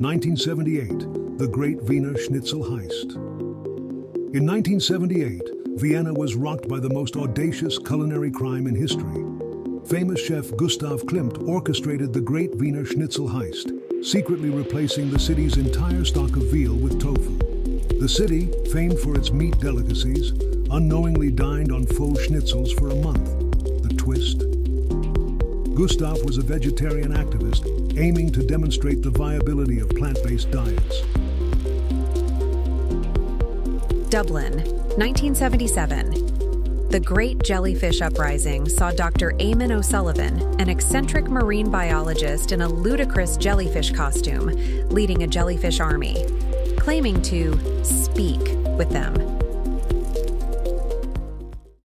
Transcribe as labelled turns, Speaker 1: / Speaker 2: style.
Speaker 1: 1978, the Great Wiener Schnitzel Heist. In 1978, Vienna was rocked by the most audacious culinary crime in history. Famous chef Gustav Klimt orchestrated the Great Wiener Schnitzel Heist, secretly replacing the city's entire stock of veal with tofu. The city, famed for its meat delicacies, unknowingly dined on faux schnitzels for a month. Gustav was a vegetarian activist aiming to demonstrate the viability of plant-based diets.
Speaker 2: Dublin, 1977. The Great Jellyfish Uprising saw Dr. Eamon O'Sullivan, an eccentric marine biologist in a ludicrous jellyfish costume, leading a jellyfish army, claiming to speak with them.